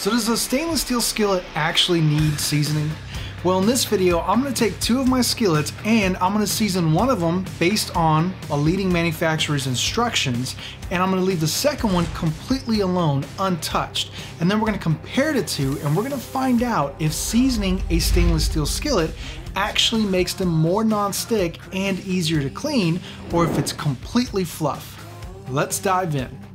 So does a stainless steel skillet actually need seasoning? Well, in this video, I'm gonna take two of my skillets and I'm gonna season one of them based on a leading manufacturer's instructions, and I'm gonna leave the second one completely alone, untouched. And then we're gonna compare the two and we're gonna find out if seasoning a stainless steel skillet actually makes them more non-stick and easier to clean, or if it's completely fluff. Let's dive in.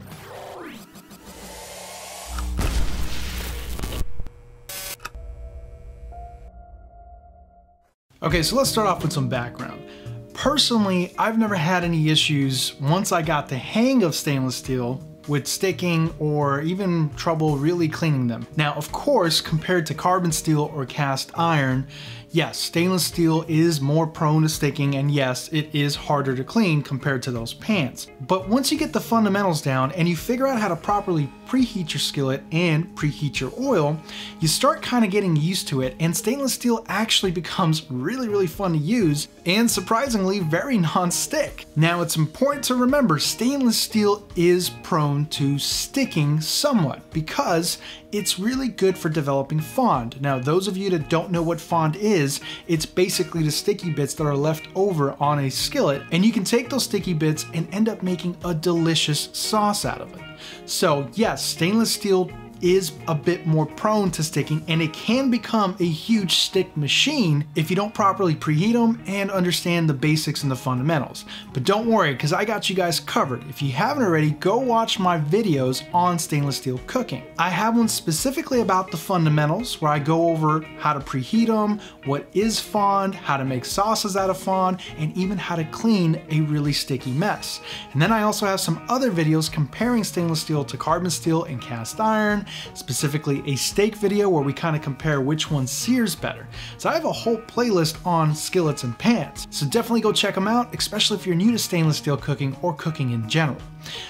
Okay, so let's start off with some background. Personally, I've never had any issues once I got the hang of stainless steel with sticking or even trouble really cleaning them. Now, of course, compared to carbon steel or cast iron, yes, stainless steel is more prone to sticking and yes, it is harder to clean compared to those pans. But once you get the fundamentals down and you figure out how to properly preheat your skillet and preheat your oil, you start kind of getting used to it and stainless steel actually becomes really, really fun to use and surprisingly very non-stick. Now it's important to remember stainless steel is prone to sticking somewhat because it's really good for developing fond. Now those of you that don't know what fond is, it's basically the sticky bits that are left over on a skillet and you can take those sticky bits and end up making a delicious sauce out of it. So yes, stainless steel is a bit more prone to sticking and it can become a huge stick machine if you don't properly preheat them and understand the basics and the fundamentals. But don't worry because I got you guys covered. If you haven't already, go watch my videos on stainless steel cooking. I have one specifically about the fundamentals where I go over how to preheat them, what is fond, how to make sauces out of fond, and even how to clean a really sticky mess. And then I also have some other videos comparing stainless steel to carbon steel and cast iron, specifically a steak video where we kind of compare which one sears better. So I have a whole playlist on skillets and pans, so definitely go check them out, especially if you're new to stainless steel cooking or cooking in general.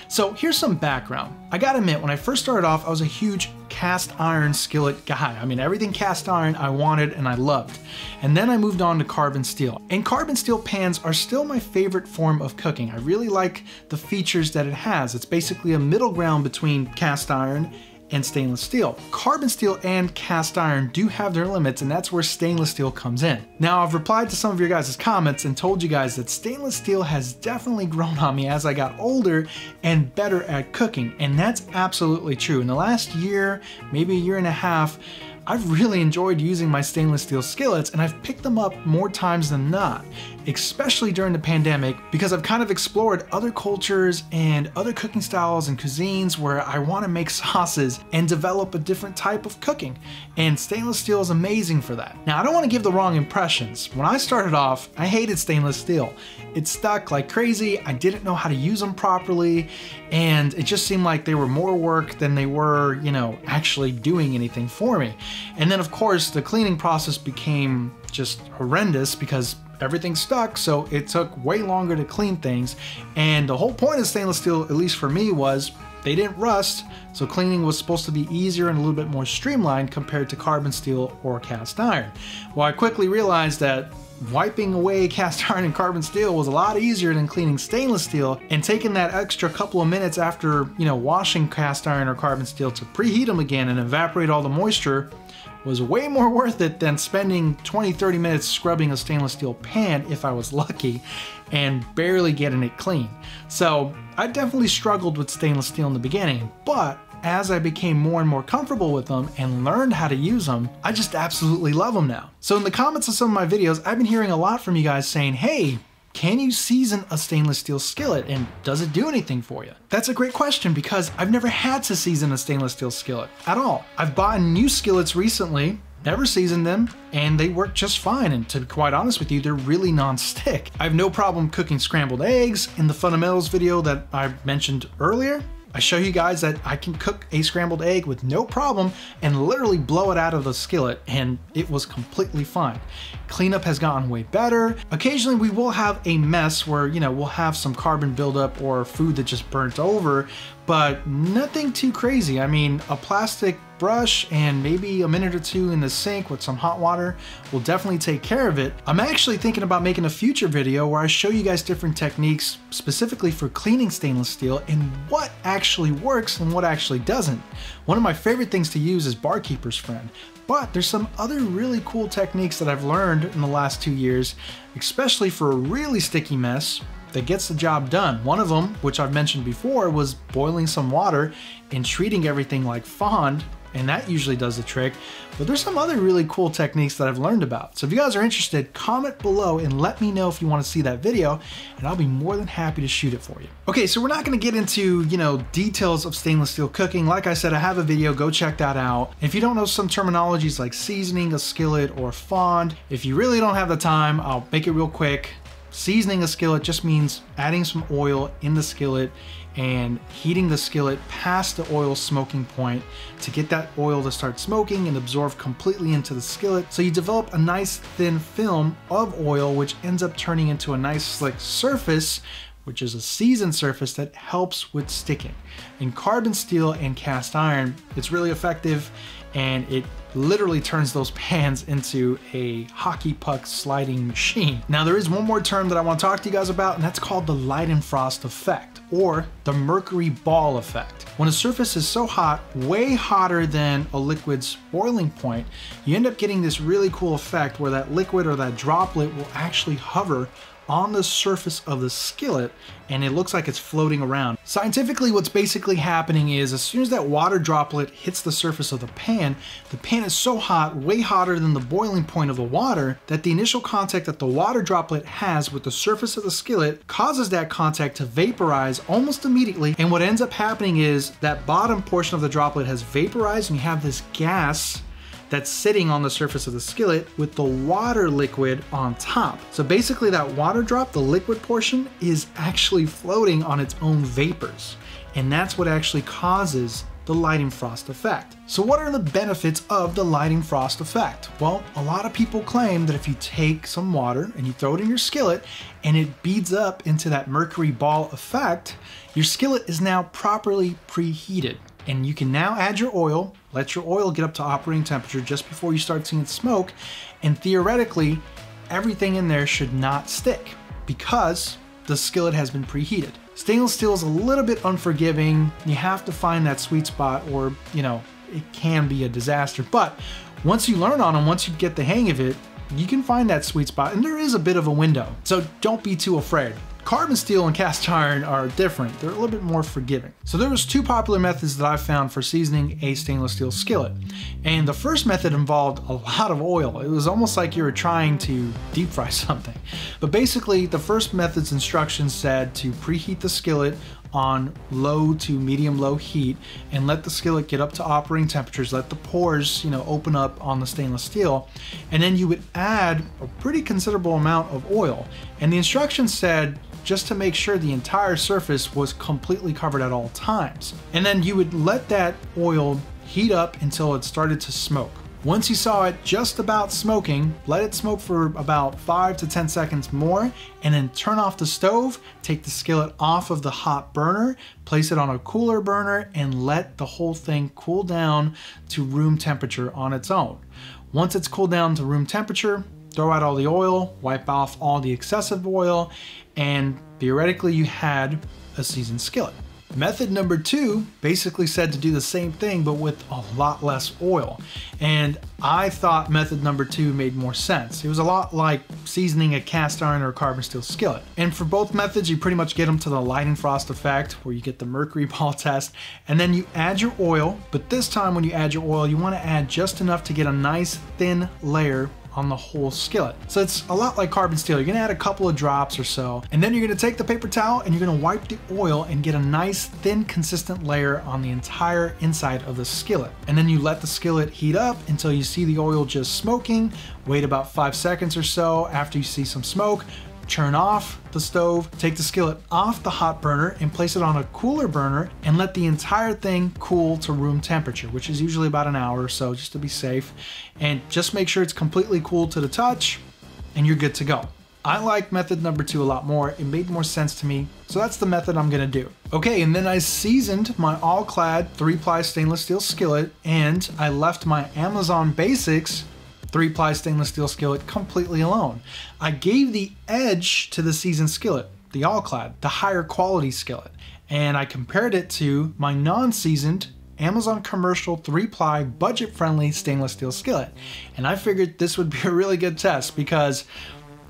So here's some background. I gotta admit, when I first started off, I was a huge cast iron skillet guy. I mean, everything cast iron I wanted and I loved. And then I moved on to carbon steel. And carbon steel pans are still my favorite form of cooking. I really like the features that it has. It's basically a middle ground between cast iron and stainless steel. Carbon steel and cast iron do have their limits and that's where stainless steel comes in. Now I've replied to some of your guys' comments and told you guys that stainless steel has definitely grown on me as I got older and better at cooking and that's absolutely true. In the last year, maybe a year and a half, I've really enjoyed using my stainless steel skillets and I've picked them up more times than not, especially during the pandemic because I've kind of explored other cultures and other cooking styles and cuisines where I want to make sauces and develop a different type of cooking. And stainless steel is amazing for that. Now, I don't want to give the wrong impressions. When I started off, I hated stainless steel. It stuck like crazy, I didn't know how to use them properly, and it just seemed like they were more work than they were, you know, actually doing anything for me. And then of course the cleaning process became just horrendous because everything stuck, so it took way longer to clean things. And the whole point of stainless steel, at least for me, was they didn't rust, so cleaning was supposed to be easier and a little bit more streamlined compared to carbon steel or cast iron. Well, I quickly realized that wiping away cast iron and carbon steel was a lot easier than cleaning stainless steel and taking that extra couple of minutes after, you know, washing cast iron or carbon steel to preheat them again and evaporate all the moisture was way more worth it than spending 20 30 minutes scrubbing a stainless steel pan if I was lucky and barely getting it clean. So I definitely struggled with stainless steel in the beginning, but as I became more and more comfortable with them and learned how to use them, I just absolutely love them now. So in the comments of some of my videos, I've been hearing a lot from you guys saying, hey, can you season a stainless steel skillet and does it do anything for you? That's a great question because I've never had to season a stainless steel skillet at all. I've bought new skillets recently never seasoned them, and they work just fine. And to be quite honest with you, they're really non-stick. I have no problem cooking scrambled eggs. In the fundamentals video that I mentioned earlier, I show you guys that I can cook a scrambled egg with no problem and literally blow it out of the skillet and it was completely fine. Cleanup has gotten way better. Occasionally we will have a mess where, you know, we'll have some carbon buildup or food that just burnt over, but nothing too crazy. I mean, a plastic brush and maybe a minute or two in the sink with some hot water will definitely take care of it. I'm actually thinking about making a future video where I show you guys different techniques specifically for cleaning stainless steel and what actually works and what actually doesn't. One of my favorite things to use is Barkeeper's Friend, but there's some other really cool techniques that I've learned in the last two years, especially for a really sticky mess that gets the job done. One of them, which I've mentioned before, was boiling some water and treating everything like fond and that usually does the trick. But there's some other really cool techniques that I've learned about. So if you guys are interested, comment below and let me know if you want to see that video, and I'll be more than happy to shoot it for you. Okay, so we're not going to get into, you know, details of stainless steel cooking. Like I said, I have a video, go check that out. If you don't know some terminologies like seasoning a skillet or fond, if you really don't have the time, I'll make it real quick. Seasoning a skillet just means adding some oil in the skillet and heating the skillet past the oil smoking point to get that oil to start smoking and absorb completely into the skillet. So you develop a nice thin film of oil which ends up turning into a nice slick surface which is a seasoned surface that helps with sticking. In carbon steel and cast iron, it's really effective and it literally turns those pans into a hockey puck sliding machine. Now there is one more term that I want to talk to you guys about and that's called the Leidenfrost effect or the mercury ball effect. When a surface is so hot, way hotter than a liquid's boiling point, you end up getting this really cool effect where that liquid or that droplet will actually hover on the surface of the skillet and it looks like it's floating around. Scientifically, what's basically happening is as soon as that water droplet hits the surface of the pan, the pan is so hot, way hotter than the boiling point of the water, that the initial contact that the water droplet has with the surface of the skillet causes that contact to vaporize almost immediately. And what ends up happening is that bottom portion of the droplet has vaporized and you have this gas that's sitting on the surface of the skillet with the water liquid on top. So basically that water drop, the liquid portion, is actually floating on its own vapors. And that's what actually causes the Leidenfrost effect. So what are the benefits of the Leidenfrost effect? Well, a lot of people claim that if you take some water and you throw it in your skillet and it beads up into that mercury ball effect, your skillet is now properly preheated and you can now add your oil, let your oil get up to operating temperature just before you start seeing smoke, and theoretically, everything in there should not stick because the skillet has been preheated. Stainless steel is a little bit unforgiving. You have to find that sweet spot or, you know, it can be a disaster. But once you learn on them, once you get the hang of it, you can find that sweet spot and there is a bit of a window. So don't be too afraid. Carbon steel and cast iron are different. They're a little bit more forgiving. So there was two popular methods that I found for seasoning a stainless steel skillet. And the first method involved a lot of oil. It was almost like you were trying to deep fry something. But basically the first method's instructions said to preheat the skillet on low to medium low heat and let the skillet get up to operating temperatures let the pores you know open up on the stainless steel and then you would add a pretty considerable amount of oil and the instructions said just to make sure the entire surface was completely covered at all times. And then you would let that oil heat up until it started to smoke. Once you saw it just about smoking, let it smoke for about 5 to 10 seconds more and then turn off the stove, take the skillet off of the hot burner, place it on a cooler burner and let the whole thing cool down to room temperature on its own. Once it's cooled down to room temperature, throw out all the oil, wipe off all the excessive oil, and theoretically you had a seasoned skillet. Method number two basically said to do the same thing but with a lot less oil. And I thought method number two made more sense. It was a lot like seasoning a cast iron or carbon steel skillet. And for both methods, you pretty much get them to the Leidenfrost effect where you get the mercury ball test and then you add your oil. But this time when you add your oil, you want to add just enough to get a nice thin layer on the whole skillet. So it's a lot like carbon steel. You're gonna add a couple of drops or so, and then you're gonna take the paper towel and you're gonna wipe the oil and get a nice thin consistent layer on the entire inside of the skillet. And then you let the skillet heat up until you see the oil just smoking, wait about five seconds or so after you see some smoke, turn off the stove, take the skillet off the hot burner and place it on a cooler burner and let the entire thing cool to room temperature, which is usually about an hour or so just to be safe. And just make sure it's completely cool to the touch and you're good to go. I like method number two a lot more. It made more sense to me, so that's the method I'm gonna do. Okay, and then I seasoned my all-clad three-ply stainless steel skillet, and I left my Amazon Basics three-ply stainless steel skillet completely alone. I gave the edge to the seasoned skillet, the all-clad, the higher quality skillet, and I compared it to my non-seasoned Amazon commercial three ply budget friendly stainless steel skillet. And I figured this would be a really good test because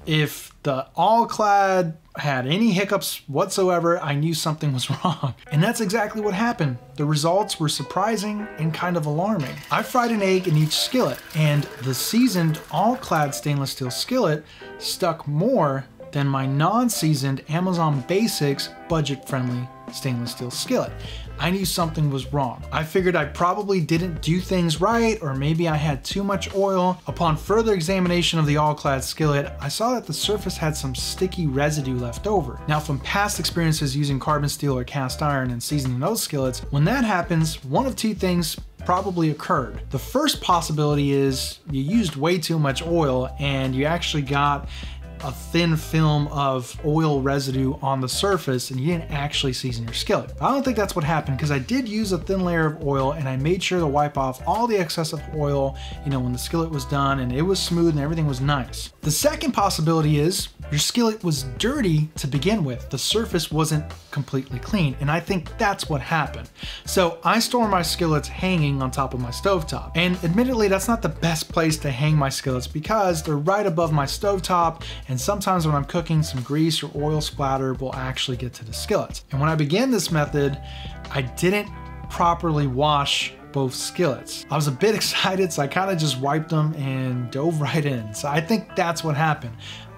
if the all clad had any hiccups whatsoever, I knew something was wrong. And that's exactly what happened. The results were surprising and kind of alarming. I fried an egg in each skillet, and the seasoned all clad stainless steel skillet stuck more than my non seasoned Amazon Basics budget friendly stainless steel skillet. I knew something was wrong. I figured I probably didn't do things right, or maybe I had too much oil. Upon further examination of the all-clad skillet, I saw that the surface had some sticky residue left over. Now from past experiences using carbon steel or cast iron and seasoning those skillets, when that happens, one of two things probably occurred. The first possibility is you used way too much oil and you actually got a thin film of oil residue on the surface and you didn't actually season your skillet. I don't think that's what happened because I did use a thin layer of oil and I made sure to wipe off all the excessive oil, you know, when the skillet was done and it was smooth and everything was nice. The second possibility is your skillet was dirty to begin with. The surface wasn't completely clean, and I think that's what happened. So I store my skillets hanging on top of my stovetop. And admittedly, that's not the best place to hang my skillets because they're right above my stovetop, and sometimes when I'm cooking, some grease or oil splatter will actually get to the skillets. And when I began this method, I didn't properly wash both skillets. I was a bit excited, so I kind of just wiped them and dove right in. So I think that's what happened.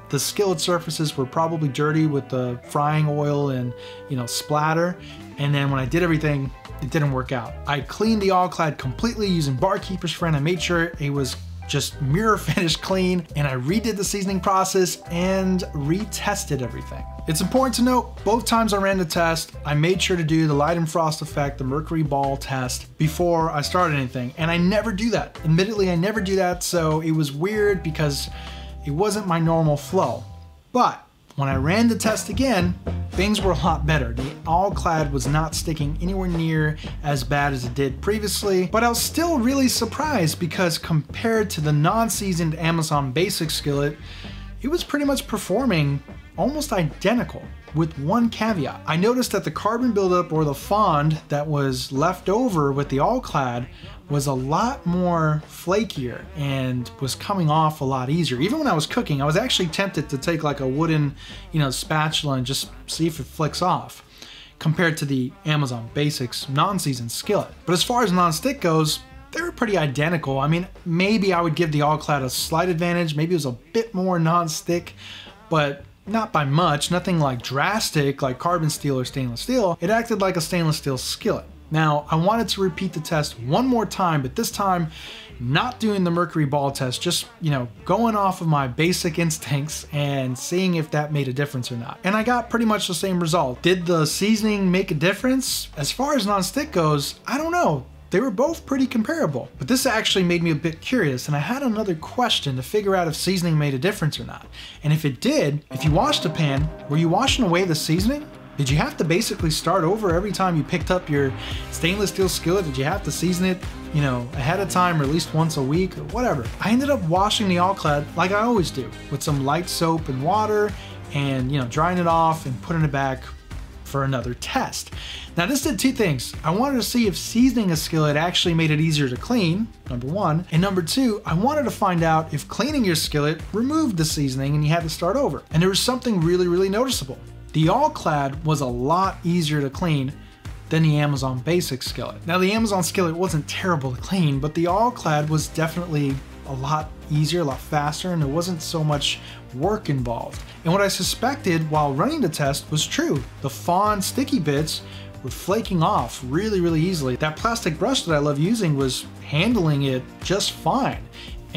The skillet surfaces were probably dirty with the frying oil and, you know, splatter. And then when I did everything, it didn't work out. I cleaned the all clad completely using Barkeeper's Friend. I made sure it was just mirror finish clean and I redid the seasoning process and retested everything. It's important to note, both times I ran the test, I made sure to do the Leidenfrost effect, the mercury ball test before I started anything. And I never do that. Admittedly, I never do that. So it was weird because it wasn't my normal flow. But when I ran the test again, things were a lot better. The all clad was not sticking anywhere near as bad as it did previously, but I was still really surprised because compared to the non-seasoned Amazon Basic skillet, it was pretty much performing almost identical with one caveat. I noticed that the carbon buildup or the fond that was left over with the all clad was a lot more flakier and was coming off a lot easier. Even when I was cooking, I was actually tempted to take like a wooden, you know, spatula and just see if it flicks off compared to the Amazon Basics non-seasoned skillet. But as far as non-stick goes, they were pretty identical. I mean, maybe I would give the all-clad a slight advantage. Maybe it was a bit more non-stick, but not by much, nothing like drastic like carbon steel or stainless steel. It acted like a stainless steel skillet. Now, I wanted to repeat the test one more time, but this time not doing the mercury ball test, just, you know, going off of my basic instincts and seeing if that made a difference or not. And I got pretty much the same result. Did the seasoning make a difference? As far as non-stick goes, I don't know. They were both pretty comparable, but this actually made me a bit curious and I had another question to figure out if seasoning made a difference or not. And if it did, if you washed a pan, were you washing away the seasoning? Did you have to basically start over every time you picked up your stainless steel skillet? Did you have to season it, you know, ahead of time or at least once a week or whatever? I ended up washing the all-clad like I always do with some light soap and water and, you know, drying it off and putting it back for another test. Now this did two things. I wanted to see if seasoning a skillet actually made it easier to clean, number one. And number two, I wanted to find out if cleaning your skillet removed the seasoning and you had to start over. And there was something really, really noticeable. The all-clad was a lot easier to clean than the Amazon Basic skillet. Now the Amazon skillet wasn't terrible to clean, but the all-clad was definitely a lot easier, a lot faster, and there wasn't so much work involved. And what I suspected while running the test was true. The fond sticky bits were flaking off really, really easily. That plastic brush that I love using was handling it just fine.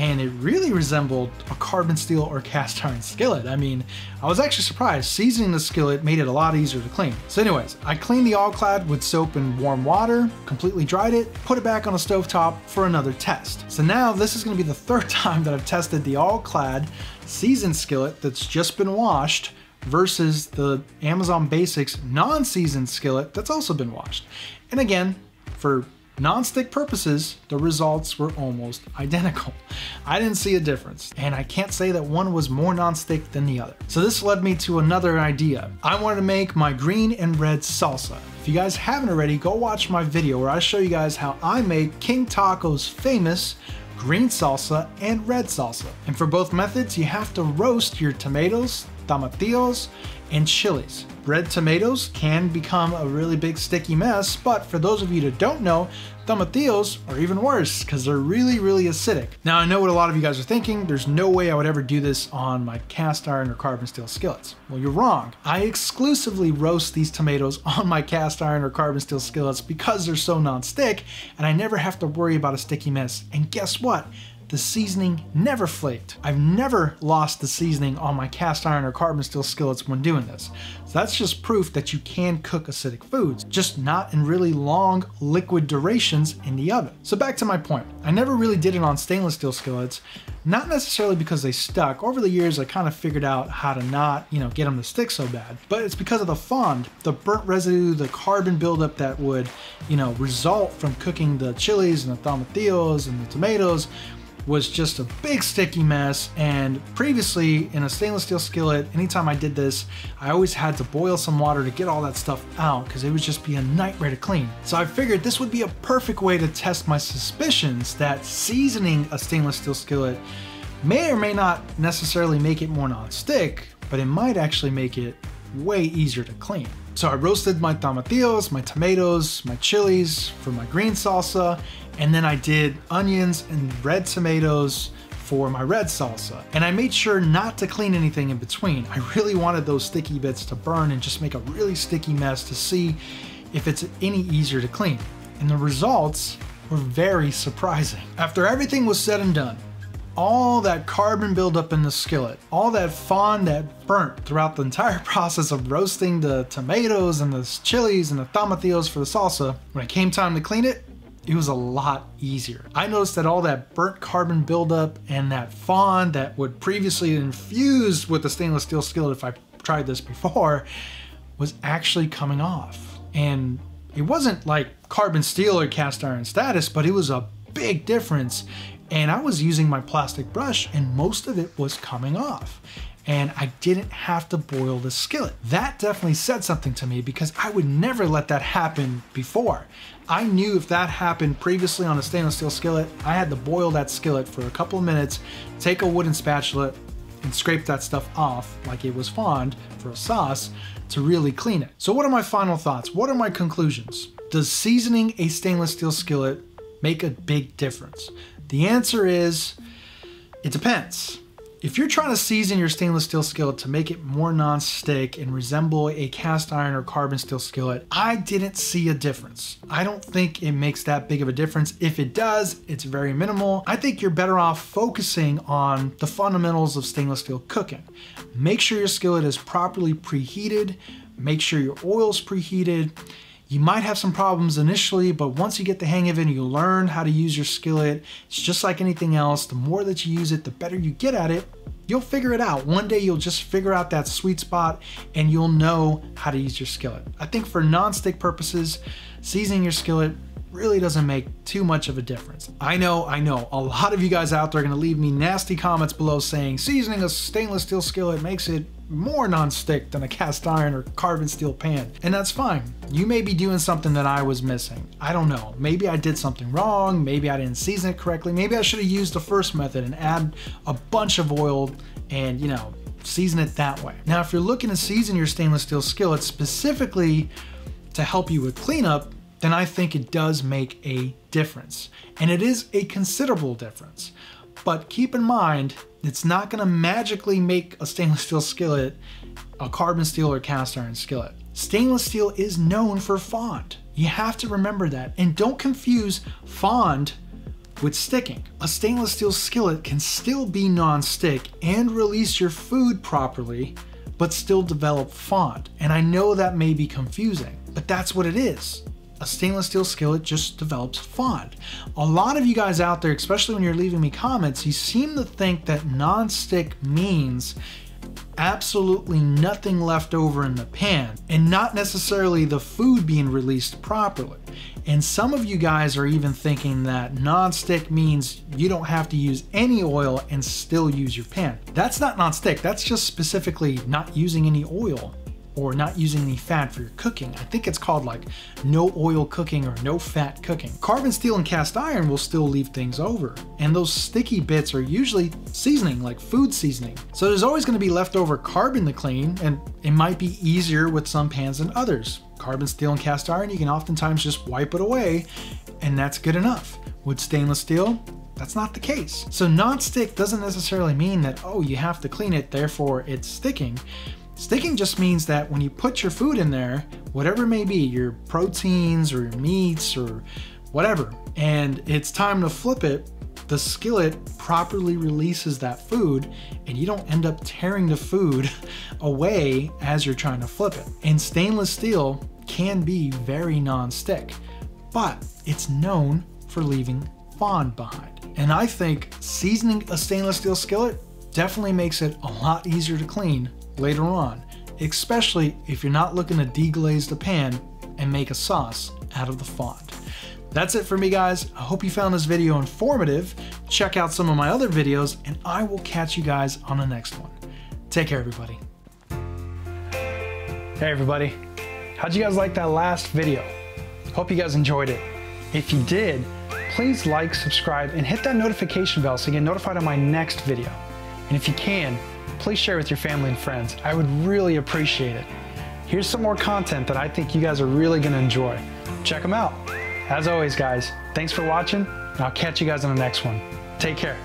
And it really resembled a carbon steel or cast iron skillet. I mean, I was actually surprised. Seasoning the skillet made it a lot easier to clean. So anyways, I cleaned the All-Clad with soap and warm water, completely dried it, put it back on the stove top for another test. So now this is gonna be the third time that I've tested the All-Clad seasoned skillet that's just been washed versus the Amazon Basics non-seasoned skillet that's also been washed. And again, for non-stick purposes, the results were almost identical. I didn't see a difference, and I can't say that one was more non-stick than the other. So this led me to another idea. I wanted to make my green and red salsa. If you guys haven't already, go watch my video where I show you guys how I make King Taco's famous green salsa and red salsa. And for both methods, you have to roast your tomatoes, tomatillos, and chilies. Red tomatoes can become a really big sticky mess, but for those of you that don't know, tomatillos are even worse because they're really, really acidic. Now I know what a lot of you guys are thinking, there's no way I would ever do this on my cast iron or carbon steel skillets. Well, you're wrong. I exclusively roast these tomatoes on my cast iron or carbon steel skillets because they're so non-stick and I never have to worry about a sticky mess. And guess what? The seasoning never flaked. I've never lost the seasoning on my cast iron or carbon steel skillets when doing this. So that's just proof that you can cook acidic foods, just not in really long liquid durations in the oven. So back to my point, I never really did it on stainless steel skillets, not necessarily because they stuck. Over the years, I kind of figured out how to not, you know, get them to stick so bad, but it's because of the fond, the burnt residue, the carbon buildup that would, you know, result from cooking the chilies and the tomatillos and the tomatoes was just a big sticky mess and previously in a stainless steel skillet anytime I did this I always had to boil some water to get all that stuff out because it would just be a nightmare to clean. So I figured this would be a perfect way to test my suspicions that seasoning a stainless steel skillet may or may not necessarily make it more non-stick but it might actually make it way easier to clean. So I roasted my tomatillos, my tomatoes, my chilies for my green salsa, and then I did onions and red tomatoes for my red salsa. And I made sure not to clean anything in between. I really wanted those sticky bits to burn and just make a really sticky mess to see if it's any easier to clean. And the results were very surprising. After everything was said and done, all that carbon buildup in the skillet, all that fond that burnt throughout the entire process of roasting the tomatoes and the chilies and the tomatillos for the salsa, when it came time to clean it, it was a lot easier. I noticed that all that burnt carbon buildup and that fond that would previously infused with the stainless steel skillet if I tried this before was actually coming off. And it wasn't like carbon steel or cast iron status, but it was a big difference and I was using my plastic brush and most of it was coming off and I didn't have to boil the skillet. That definitely said something to me because I would never let that happen before. I knew if that happened previously on a stainless steel skillet, I had to boil that skillet for a couple of minutes, take a wooden spatula, and scrape that stuff off like it was fond for a sauce to really clean it. So what are my final thoughts? What are my conclusions? Does seasoning a stainless steel skillet make a big difference? The answer is, it depends. If you're trying to season your stainless steel skillet to make it more non-stick and resemble a cast iron or carbon steel skillet, I didn't see a difference. I don't think it makes that big of a difference. If it does, it's very minimal. I think you're better off focusing on the fundamentals of stainless steel cooking. Make sure your skillet is properly preheated, make sure your oil's preheated, you might have some problems initially, but once you get the hang of it and you learn how to use your skillet, it's just like anything else. The more that you use it, the better you get at it. You'll figure it out. One day you'll just figure out that sweet spot and you'll know how to use your skillet. I think for non-stick purposes, seasoning your skillet really doesn't make too much of a difference. I know, I know, a lot of you guys out there are gonna leave me nasty comments below saying seasoning a stainless steel skillet makes it more non-stick than a cast iron or carbon steel pan. And that's fine. You may be doing something that I was missing. I don't know. Maybe I did something wrong. Maybe I didn't season it correctly. Maybe I should have used the first method and add a bunch of oil and, you know, season it that way. Now, if you're looking to season your stainless steel skillet specifically to help you with cleanup, then I think it does make a difference. And it is a considerable difference. But keep in mind, it's not gonna magically make a stainless steel skillet a carbon steel or cast iron skillet. Stainless steel is known for fond. You have to remember that. And don't confuse fond with sticking. A stainless steel skillet can still be non-stick and release your food properly, but still develop fond. And I know that may be confusing, but that's what it is. A stainless steel skillet just develops fond. A lot of you guys out there, especially when you're leaving me comments, you seem to think that non-stick means absolutely nothing left over in the pan and not necessarily the food being released properly. And some of you guys are even thinking that non-stick means you don't have to use any oil and still use your pan. That's not non-stick, that's just specifically not using any oil or not using any fat for your cooking. I think it's called like no oil cooking or no fat cooking. Carbon steel and cast iron will still leave things over. And those sticky bits are usually seasoning, like food seasoning. So there's always gonna be leftover carbon to clean and it might be easier with some pans than others. Carbon steel and cast iron, you can oftentimes just wipe it away and that's good enough. With stainless steel, that's not the case. So non-stick doesn't necessarily mean that, oh, you have to clean it, therefore it's sticking. Sticking just means that when you put your food in there, whatever it may be, your proteins or your meats or whatever, and it's time to flip it, the skillet properly releases that food and you don't end up tearing the food away as you're trying to flip it. And stainless steel can be very non-stick, but it's known for leaving fond behind. And I think seasoning a stainless steel skillet definitely makes it a lot easier to clean later on, especially if you're not looking to deglaze the pan and make a sauce out of the fond. That's it for me guys. I hope you found this video informative. Check out some of my other videos and I will catch you guys on the next one. Take care everybody. Hey everybody. How'd you guys like that last video? Hope you guys enjoyed it. If you did, please like, subscribe, and hit that notification bell so you get notified on my next video. And if you can, please share with your family and friends. I would really appreciate it. Here's some more content that I think you guys are really gonna enjoy. Check them out. As always, guys, thanks for watching, and I'll catch you guys on the next one. Take care.